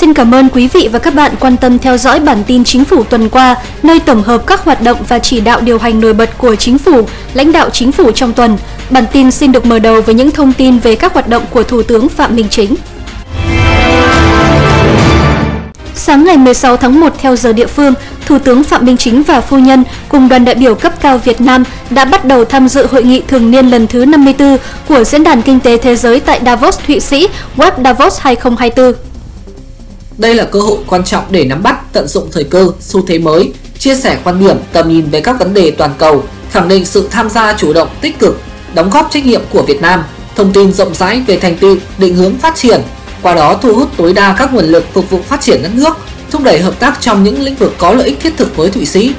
Xin cảm ơn quý vị và các bạn quan tâm theo dõi bản tin chính phủ tuần qua, nơi tổng hợp các hoạt động và chỉ đạo điều hành nổi bật của chính phủ, lãnh đạo chính phủ trong tuần. Bản tin xin được mở đầu với những thông tin về các hoạt động của Thủ tướng Phạm Minh Chính. Sáng ngày 16 tháng 1 theo giờ địa phương, Thủ tướng Phạm Minh Chính và phu nhân cùng đoàn đại biểu cấp cao Việt Nam đã bắt đầu tham dự hội nghị thường niên lần thứ 54 của Diễn đàn Kinh tế Thế giới tại Davos, Thụy Sĩ, Web Davos 2024. Đây là cơ hội quan trọng để nắm bắt, tận dụng thời cơ, xu thế mới, chia sẻ quan điểm, tầm nhìn về các vấn đề toàn cầu, khẳng định sự tham gia chủ động tích cực, đóng góp trách nhiệm của Việt Nam, thông tin rộng rãi về thành tựu, định hướng phát triển, qua đó thu hút tối đa các nguồn lực phục vụ phát triển đất nước, thúc đẩy hợp tác trong những lĩnh vực có lợi ích thiết thực với Thụy Sĩ.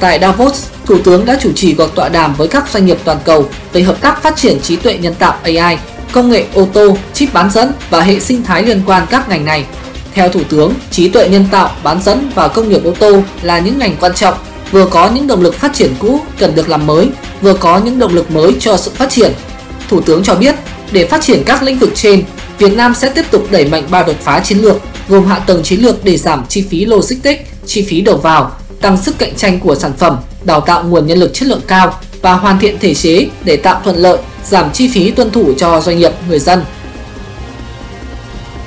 Tại Davos, Thủ tướng đã chủ trì cuộc tọa đàm với các doanh nghiệp toàn cầu về hợp tác phát triển trí tuệ nhân tạo AI, công nghệ ô tô, chip bán dẫn và hệ sinh thái liên quan các ngành này. Theo Thủ tướng, trí tuệ nhân tạo, bán dẫn và công nghiệp ô tô là những ngành quan trọng, vừa có những động lực phát triển cũ cần được làm mới, vừa có những động lực mới cho sự phát triển. Thủ tướng cho biết, để phát triển các lĩnh vực trên, Việt Nam sẽ tiếp tục đẩy mạnh ba đột phá chiến lược, gồm hạ tầng chiến lược để giảm chi phí logistics, chi phí đầu vào, tăng sức cạnh tranh của sản phẩm, đào tạo nguồn nhân lực chất lượng cao và hoàn thiện thể chế để tạo thuận lợi, giảm chi phí tuân thủ cho doanh nghiệp, người dân.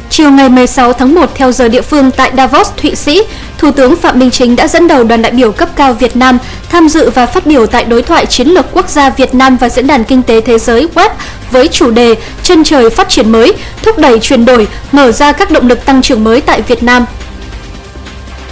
Chiều ngày 16 tháng 1 theo giờ địa phương tại Davos, Thụy Sĩ, Thủ tướng Phạm Minh Chính đã dẫn đầu đoàn đại biểu cấp cao Việt Nam tham dự và phát biểu tại đối thoại chiến lược quốc gia Việt Nam và Diễn đàn Kinh tế Thế giới WEB với chủ đề Chân trời phát triển mới, thúc đẩy chuyển đổi, mở ra các động lực tăng trưởng mới tại Việt Nam.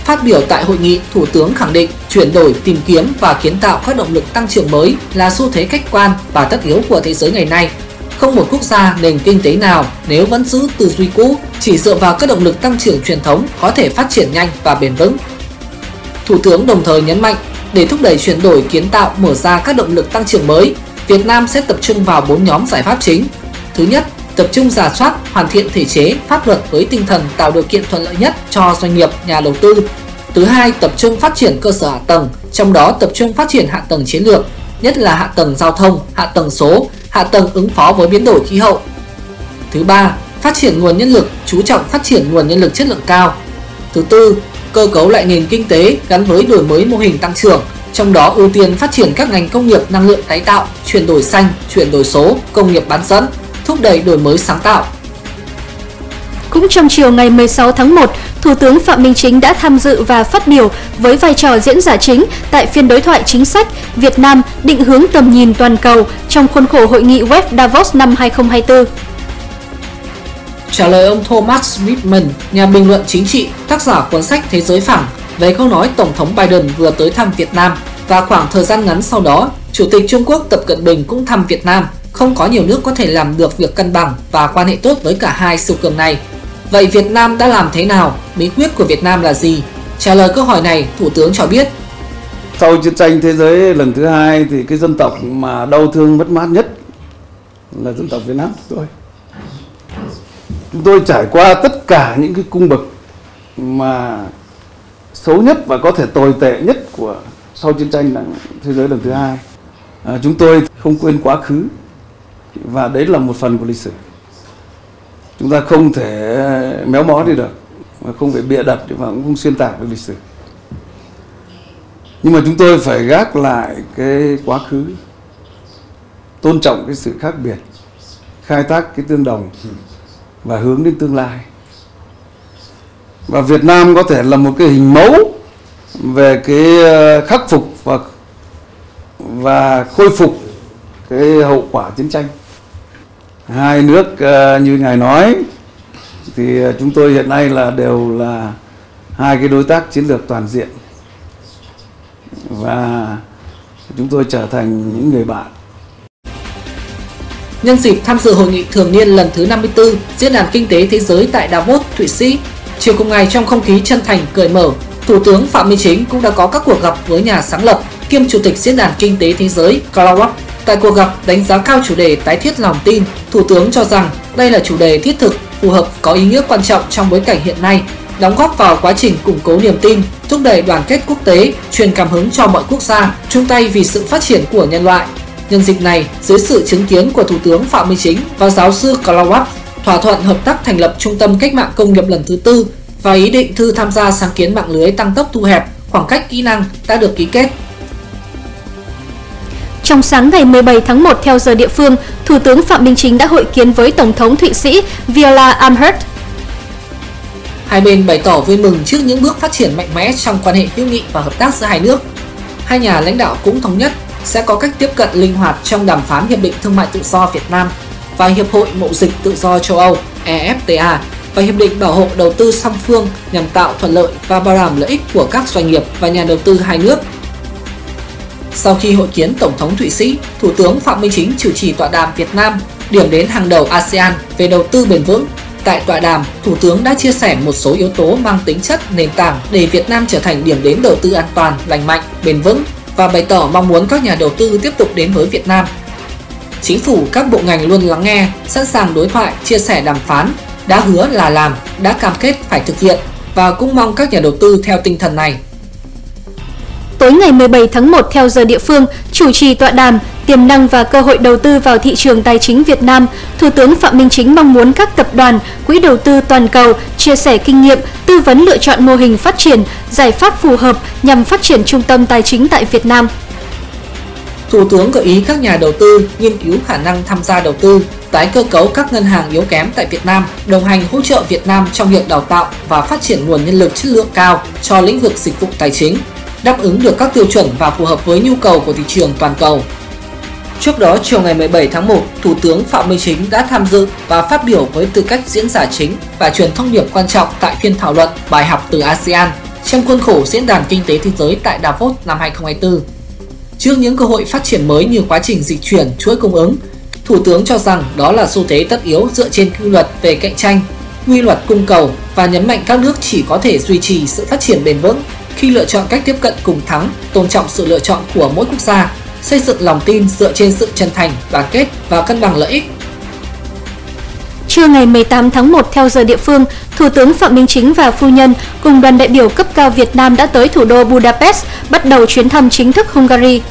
Phát biểu tại hội nghị, Thủ tướng khẳng định chuyển đổi, tìm kiếm và kiến tạo các động lực tăng trưởng mới là xu thế khách quan và tất yếu của thế giới ngày nay không một quốc gia, nền kinh tế nào nếu vẫn giữ tư duy cũ, chỉ dựa vào các động lực tăng trưởng truyền thống có thể phát triển nhanh và bền vững. Thủ tướng đồng thời nhấn mạnh, để thúc đẩy chuyển đổi kiến tạo mở ra các động lực tăng trưởng mới, Việt Nam sẽ tập trung vào 4 nhóm giải pháp chính. Thứ nhất, tập trung giả soát, hoàn thiện thể chế, pháp luật với tinh thần tạo điều kiện thuận lợi nhất cho doanh nghiệp, nhà đầu tư. Thứ hai, tập trung phát triển cơ sở hạ tầng, trong đó tập trung phát triển hạ tầng chiến lược, nhất là hạ tầng giao thông, hạ tầng số, hạ tầng ứng phó với biến đổi khí hậu. Thứ ba, phát triển nguồn nhân lực, chú trọng phát triển nguồn nhân lực chất lượng cao. Thứ tư, cơ cấu lại nền kinh tế gắn với đổi mới mô hình tăng trưởng, trong đó ưu tiên phát triển các ngành công nghiệp năng lượng tái tạo, chuyển đổi xanh, chuyển đổi số, công nghiệp bán dẫn, thúc đẩy đổi mới sáng tạo. Cũng trong chiều ngày 16 tháng 1, Thủ tướng Phạm Minh Chính đã tham dự và phát biểu với vai trò diễn giả chính tại phiên đối thoại chính sách Việt Nam định hướng tầm nhìn toàn cầu trong khuôn khổ hội nghị Web Davos năm 2024. Trả lời ông Thomas Whitman, nhà bình luận chính trị, tác giả cuốn sách Thế giới phẳng về câu nói Tổng thống Biden vừa tới thăm Việt Nam và khoảng thời gian ngắn sau đó, Chủ tịch Trung Quốc Tập Cận Bình cũng thăm Việt Nam. Không có nhiều nước có thể làm được việc cân bằng và quan hệ tốt với cả hai siêu cường này Vậy Việt Nam đã làm thế nào? Bí quyết của Việt Nam là gì? Trả lời câu hỏi này, Thủ tướng cho biết sau chiến tranh thế giới lần thứ hai thì cái dân tộc mà đau thương mất mát nhất là dân tộc Việt Nam chúng tôi. Chúng tôi trải qua tất cả những cái cung bậc mà xấu nhất và có thể tồi tệ nhất của sau chiến tranh thế giới lần thứ hai. À, chúng tôi không quên quá khứ và đấy là một phần của lịch sử chúng ta không thể méo mó đi được mà không phải bịa đặt và cũng không xuyên tạc về lịch sử nhưng mà chúng tôi phải gác lại cái quá khứ, tôn trọng cái sự khác biệt, khai thác cái tương đồng và hướng đến tương lai. Và Việt Nam có thể là một cái hình mẫu về cái ờ, khắc phục và và khôi phục cái hậu quả chiến tranh. Hai nước ờ, như ngài nói, thì ờ, chúng tôi hiện nay là đều là hai cái đối tác chiến lược toàn diện và chúng tôi trở thành những người bạn. Nhân dịp tham dự hội nghị thường niên lần thứ 54 Diễn đàn Kinh tế Thế giới tại Davos, Thụy Sĩ, chiều cùng ngày trong không khí chân thành, cởi mở, Thủ tướng Phạm Minh Chính cũng đã có các cuộc gặp với nhà sáng lập kiêm Chủ tịch Diễn đàn Kinh tế Thế giới Klaus Schwab Tại cuộc gặp đánh giá cao chủ đề tái thiết lòng tin, Thủ tướng cho rằng đây là chủ đề thiết thực, phù hợp, có ý nghĩa quan trọng trong bối cảnh hiện nay, đóng góp vào quá trình củng cố niềm tin, thúc đẩy đoàn kết quốc tế, truyền cảm hứng cho mọi quốc gia, chung tay vì sự phát triển của nhân loại. Nhân dịp này, dưới sự chứng kiến của Thủ tướng Phạm Minh Chính và giáo sư Klaus thỏa thuận hợp tác thành lập Trung tâm Cách mạng Công nghiệp lần thứ tư và ý định thư tham gia sáng kiến mạng lưới tăng tốc thu hẹp khoảng cách kỹ năng đã được ký kết. Trong sáng ngày 17 tháng 1 theo giờ địa phương, Thủ tướng Phạm Minh Chính đã hội kiến với Tổng thống Thụy Sĩ Viola Amherd. Hai bên bày tỏ vui mừng trước những bước phát triển mạnh mẽ trong quan hệ hữu nghị và hợp tác giữa hai nước. Hai nhà lãnh đạo cũng thống nhất sẽ có cách tiếp cận linh hoạt trong đàm phán Hiệp định Thương mại Tự do Việt Nam và Hiệp hội Mậu dịch Tự do châu Âu EFTA và Hiệp định Bảo hộ Đầu tư song phương nhằm tạo thuận lợi và bảo đảm lợi ích của các doanh nghiệp và nhà đầu tư hai nước. Sau khi hội kiến Tổng thống Thụy Sĩ, Thủ tướng Phạm Minh Chính chủ trì tọa đàm Việt Nam, điểm đến hàng đầu ASEAN về đầu tư bền vững. Tại tọa đàm, Thủ tướng đã chia sẻ một số yếu tố mang tính chất nền tảng để Việt Nam trở thành điểm đến đầu tư an toàn, lành mạnh, bền vững và bày tỏ mong muốn các nhà đầu tư tiếp tục đến với Việt Nam. Chính phủ các bộ ngành luôn lắng nghe, sẵn sàng đối thoại, chia sẻ đàm phán, đã hứa là làm, đã cam kết phải thực hiện và cũng mong các nhà đầu tư theo tinh thần này. Tối ngày 17 tháng 1 theo giờ địa phương, chủ trì tọa đàm tiềm năng và cơ hội đầu tư vào thị trường tài chính Việt Nam, Thủ tướng Phạm Minh Chính mong muốn các tập đoàn, quỹ đầu tư toàn cầu chia sẻ kinh nghiệm, tư vấn lựa chọn mô hình phát triển, giải pháp phù hợp nhằm phát triển trung tâm tài chính tại Việt Nam. Thủ tướng gợi ý các nhà đầu tư nghiên cứu khả năng tham gia đầu tư, tái cơ cấu các ngân hàng yếu kém tại Việt Nam, đồng hành hỗ trợ Việt Nam trong việc đào tạo và phát triển nguồn nhân lực chất lượng cao cho lĩnh vực dịch vụ tài chính, đáp ứng được các tiêu chuẩn và phù hợp với nhu cầu của thị trường toàn cầu. Trước đó, chiều ngày 17 tháng 1, Thủ tướng Phạm Minh Chính đã tham dự và phát biểu với tư cách diễn giả chính và truyền thông điệp quan trọng tại phiên thảo luận bài học từ ASEAN trong khuôn khổ Diễn đàn Kinh tế Thế giới tại Davos năm 2024. Trước những cơ hội phát triển mới như quá trình dịch chuyển chuỗi cung ứng, Thủ tướng cho rằng đó là xu thế tất yếu dựa trên quy luật về cạnh tranh, quy luật cung cầu và nhấn mạnh các nước chỉ có thể duy trì sự phát triển bền vững khi lựa chọn cách tiếp cận cùng thắng, tôn trọng sự lựa chọn của mỗi quốc gia, xây dựng lòng tin dựa trên sự chân thành, đoàn kết và cân bằng lợi ích. Trưa ngày 18 tháng 1 theo giờ địa phương, Thủ tướng Phạm Minh Chính và phu nhân cùng đoàn đại biểu cấp cao Việt Nam đã tới thủ đô Budapest bắt đầu chuyến thăm chính thức Hungary.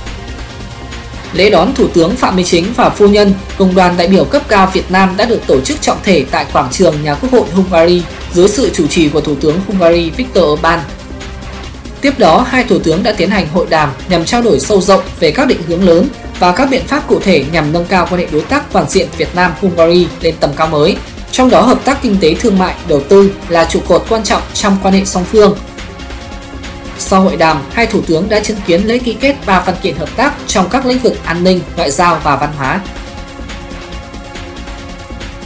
Lễ đón Thủ tướng Phạm Minh Chính và phu nhân cùng đoàn đại biểu cấp cao Việt Nam đã được tổ chức trọng thể tại quảng trường nhà Quốc hội Hungary dưới sự chủ trì của Thủ tướng Hungary Viktor Orbán. Tiếp đó, hai thủ tướng đã tiến hành hội đàm nhằm trao đổi sâu rộng về các định hướng lớn và các biện pháp cụ thể nhằm nâng cao quan hệ đối tác toàn diện Việt Nam Hungary lên tầm cao mới. Trong đó hợp tác kinh tế thương mại, đầu tư là trụ cột quan trọng trong quan hệ song phương. Sau hội đàm, hai thủ tướng đã chứng kiến lễ ký kết ba văn kiện hợp tác trong các lĩnh vực an ninh, ngoại giao và văn hóa.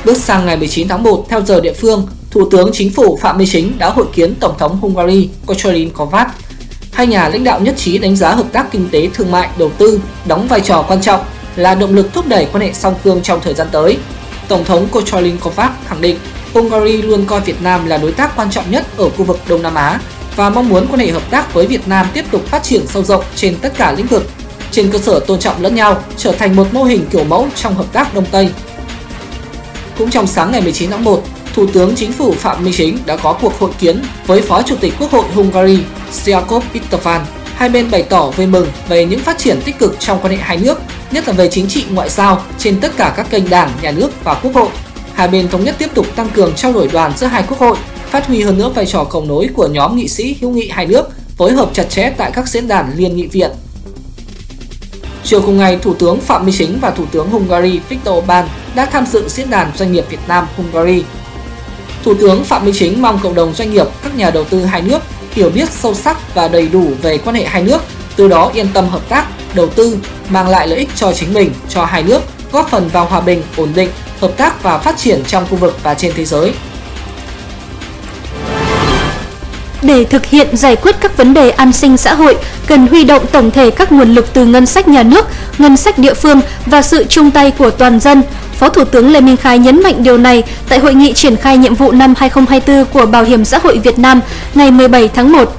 Bước sang ngày 19 tháng 1 theo giờ địa phương, Thủ tướng Chính phủ Phạm Minh Chính đã hội kiến Tổng thống Hungary Kocolin Kovács. Hai nhà lãnh đạo nhất trí đánh giá hợp tác kinh tế thương mại đầu tư đóng vai trò quan trọng là động lực thúc đẩy quan hệ song phương trong thời gian tới. Tổng thống Kocolin Kovács khẳng định Hungary luôn coi Việt Nam là đối tác quan trọng nhất ở khu vực Đông Nam Á và mong muốn quan hệ hợp tác với Việt Nam tiếp tục phát triển sâu rộng trên tất cả lĩnh vực, trên cơ sở tôn trọng lẫn nhau, trở thành một mô hình kiểu mẫu trong hợp tác Đông Tây. Cũng trong sáng ngày 19 tháng 1, Thủ tướng Chính phủ Phạm Minh Chính đã có cuộc hội kiến với Phó Chủ tịch Quốc hội Hungary Jakub Istvan. Hai bên bày tỏ vui mừng về những phát triển tích cực trong quan hệ hai nước, nhất là về chính trị ngoại giao trên tất cả các kênh đảng, nhà nước và quốc hội. Hai bên thống nhất tiếp tục tăng cường trao đổi đoàn giữa hai quốc hội, phát huy hơn nữa vai trò cầu nối của nhóm nghị sĩ hữu nghị hai nước, phối hợp chặt chẽ tại các diễn đàn liên nghị viện. Chiều cùng ngày, Thủ tướng Phạm Minh Chính và Thủ tướng Hungary Viktor Orbán đã tham dự diễn đàn doanh nghiệp Việt Nam Hungary Thủ tướng Phạm Minh Chính mong cộng đồng doanh nghiệp, các nhà đầu tư hai nước hiểu biết sâu sắc và đầy đủ về quan hệ hai nước, từ đó yên tâm hợp tác, đầu tư, mang lại lợi ích cho chính mình, cho hai nước, góp phần vào hòa bình, ổn định, hợp tác và phát triển trong khu vực và trên thế giới. Để thực hiện giải quyết các vấn đề an sinh xã hội, cần huy động tổng thể các nguồn lực từ ngân sách nhà nước, ngân sách địa phương và sự chung tay của toàn dân. Phó Thủ tướng Lê Minh Khái nhấn mạnh điều này tại hội nghị triển khai nhiệm vụ năm 2024 của Bảo hiểm xã hội Việt Nam ngày 17 tháng 1.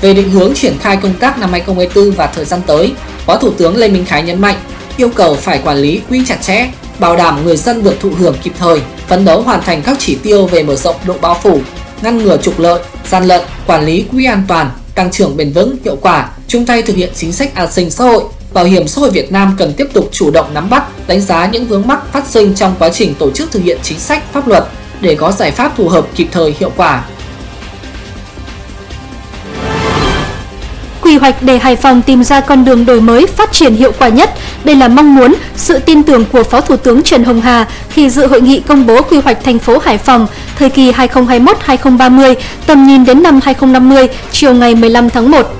Về định hướng triển khai công tác năm 2024 và thời gian tới, Phó Thủ tướng Lê Minh Khái nhấn mạnh yêu cầu phải quản lý quỹ chặt chẽ, bảo đảm người dân được thụ hưởng kịp thời, phấn đấu hoàn thành các chỉ tiêu về mở rộng độ bao phủ, ngăn ngừa trục lợi, gian lận, quản lý quỹ an toàn, tăng trưởng bền vững, hiệu quả, chung tay thực hiện chính sách an sinh xã hội. Bảo hiểm xã hội Việt Nam cần tiếp tục chủ động nắm bắt, đánh giá những vướng mắc phát sinh trong quá trình tổ chức thực hiện chính sách pháp luật, để có giải pháp phù hợp kịp thời hiệu quả. quy hoạch để Hải Phòng tìm ra con đường đổi mới phát triển hiệu quả nhất. Đây là mong muốn, sự tin tưởng của Phó Thủ tướng Trần Hồng Hà khi dự hội nghị công bố quy hoạch thành phố Hải Phòng thời kỳ 2021-2030, tầm nhìn đến năm 2050, chiều ngày 15 tháng 1.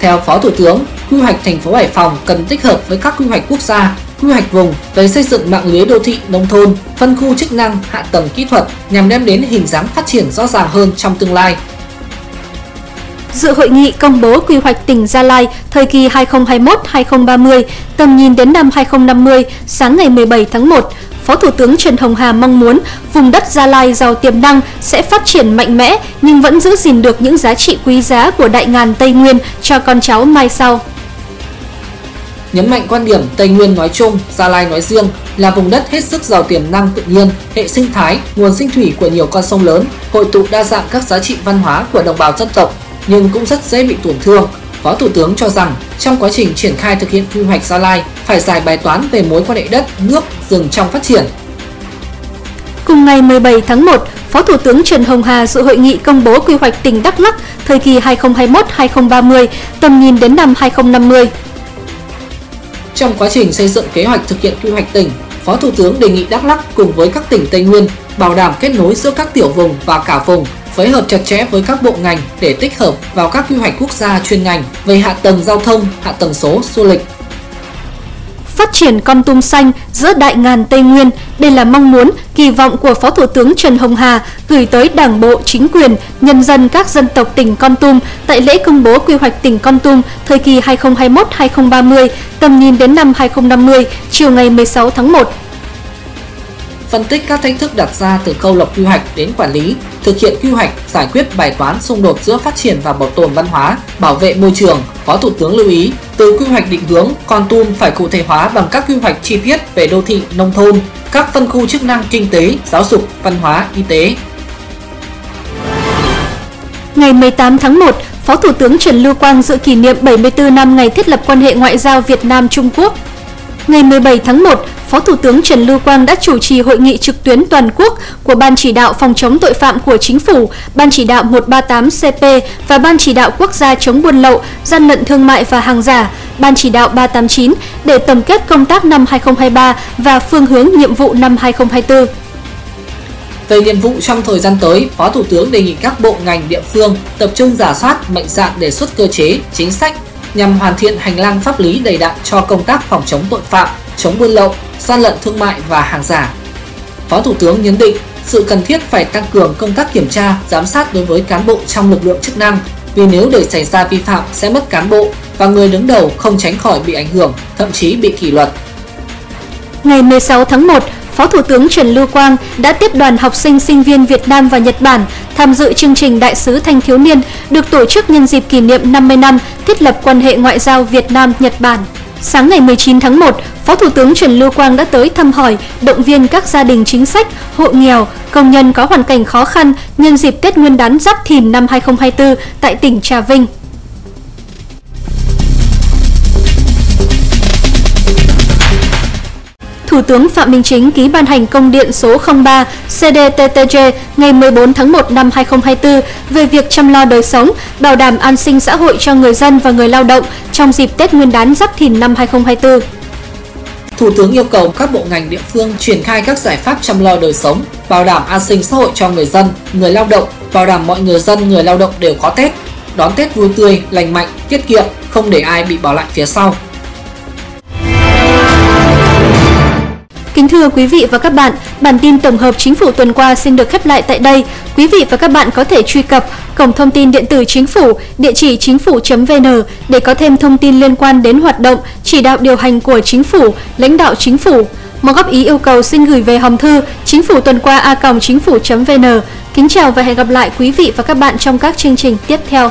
Theo Phó Thủ tướng, quy hoạch thành phố Hải Phòng cần tích hợp với các quy hoạch quốc gia, quy hoạch vùng về xây dựng mạng lưới đô thị nông thôn, phân khu chức năng, hạ tầng kỹ thuật nhằm đem đến hình dáng phát triển rõ ràng hơn trong tương lai, dự hội nghị công bố quy hoạch tỉnh Gia Lai thời kỳ 2021-2030, tầm nhìn đến năm 2050, sáng ngày 17 tháng 1, Phó Thủ tướng Trần Hồng Hà mong muốn vùng đất Gia Lai giàu tiềm năng sẽ phát triển mạnh mẽ nhưng vẫn giữ gìn được những giá trị quý giá của đại ngàn Tây Nguyên cho con cháu mai sau. Nhấn mạnh quan điểm Tây Nguyên nói chung, Gia Lai nói riêng là vùng đất hết sức giàu tiềm năng tự nhiên, hệ sinh thái, nguồn sinh thủy của nhiều con sông lớn, hội tụ đa dạng các giá trị văn hóa của đồng bào dân tộc, nhưng cũng rất dễ bị tổn thương. Phó Thủ tướng cho rằng trong quá trình triển khai thực hiện quy hoạch Gia Lai phải giải bài toán về mối quan hệ đất, nước, rừng trong phát triển. Cùng ngày 17 tháng 1, Phó Thủ tướng Trần Hồng Hà dự hội nghị công bố quy hoạch tỉnh Đắk Lắk thời kỳ 2021-2030, tầm nhìn đến năm 2050. Trong quá trình xây dựng kế hoạch thực hiện quy hoạch tỉnh, Phó Thủ tướng đề nghị Đắk Lắk cùng với các tỉnh Tây Nguyên bảo đảm kết nối giữa các tiểu vùng và cả vùng phối hợp chặt chẽ với các bộ ngành để tích hợp vào các quy hoạch quốc gia chuyên ngành về hạ tầng giao thông, hạ tầng số, du lịch. Triển con tum xanh giữa đại ngàn Tây Nguyên, đây là mong muốn, kỳ vọng của Phó Thủ tướng Trần Hồng Hà gửi tới Đảng bộ, chính quyền, nhân dân các dân tộc tỉnh Con Tum tại lễ công bố quy hoạch tỉnh Con Tum thời kỳ 2021-2030, tầm nhìn đến năm 2050, chiều ngày 16 tháng 1 phân tích các thách thức đặt ra từ khâu lập quy hoạch đến quản lý, thực hiện quy hoạch, giải quyết bài toán xung đột giữa phát triển và bảo tồn văn hóa, bảo vệ môi trường. Phó Thủ tướng lưu ý, từ quy hoạch định hướng, Con Tum phải cụ thể hóa bằng các quy hoạch chi tiết về đô thị, nông thôn, các phân khu chức năng kinh tế, giáo dục, văn hóa, y tế. Ngày 18 tháng 1, Phó Thủ tướng Trần Lưu Quang dự kỷ niệm 74 năm ngày thiết lập quan hệ ngoại giao Việt Nam-Trung Quốc. Ngày 17 tháng 1, Phó Thủ tướng Trần Lưu Quang đã chủ trì hội nghị trực tuyến toàn quốc của Ban chỉ đạo phòng chống tội phạm của Chính phủ, Ban chỉ đạo 138CP và Ban chỉ đạo quốc gia chống buôn lậu, gian lận thương mại và hàng giả, Ban chỉ đạo 389 để tổng kết công tác năm 2023 và phương hướng nhiệm vụ năm 2024. Về nhiệm vụ trong thời gian tới, Phó Thủ tướng đề nghị các bộ ngành địa phương tập trung giả soát, mạnh dạn đề xuất cơ chế, chính sách nhằm hoàn thiện hành lang pháp lý đầy đặn cho công tác phòng chống tội phạm, chống buôn lậu, gian lận thương mại và hàng giả. Phó Thủ tướng nhấn định sự cần thiết phải tăng cường công tác kiểm tra, giám sát đối với cán bộ trong lực lượng chức năng vì nếu để xảy ra vi phạm sẽ mất cán bộ và người đứng đầu không tránh khỏi bị ảnh hưởng, thậm chí bị kỷ luật. Ngày 16 tháng 1, Phó Thủ tướng Trần Lưu Quang đã tiếp đoàn học sinh sinh viên Việt Nam và Nhật Bản tham dự chương trình Đại sứ Thanh thiếu niên được tổ chức nhân dịp kỷ niệm 50 năm thiết lập quan hệ ngoại giao Việt Nam-Nhật Bản. Sáng ngày 19 tháng 1, Phó Thủ tướng Trần Lưu Quang đã tới thăm hỏi, động viên các gia đình chính sách, hộ nghèo, công nhân có hoàn cảnh khó khăn nhân dịp Tết Nguyên đán Giáp Thìn năm 2024 tại tỉnh Trà Vinh. Thủ tướng Phạm Minh Chính ký ban hành công điện số 03 CDTTG ngày 14 tháng 1 năm 2024 về việc chăm lo đời sống, bảo đảm an sinh xã hội cho người dân và người lao động trong dịp Tết Nguyên đán Giáp Thìn năm 2024. Thủ tướng yêu cầu các bộ ngành địa phương triển khai các giải pháp chăm lo đời sống, bảo đảm an sinh xã hội cho người dân, người lao động, bảo đảm mọi người dân, người lao động đều có Tết, đón Tết vui tươi, lành mạnh, tiết kiệm, không để ai bị bỏ lại phía sau. Kính thưa quý vị và các bạn, bản tin tổng hợp chính phủ tuần qua xin được khép lại tại đây. Quý vị và các bạn có thể truy cập cổng thông tin điện tử chính phủ, địa chỉ chính phủ.vn để có thêm thông tin liên quan đến hoạt động, chỉ đạo điều hành của chính phủ, lãnh đạo chính phủ. Mọi góp ý yêu cầu xin gửi về hòm thư chính phủ tuần qua a chính phủ.vn. Kính chào và hẹn gặp lại quý vị và các bạn trong các chương trình tiếp theo.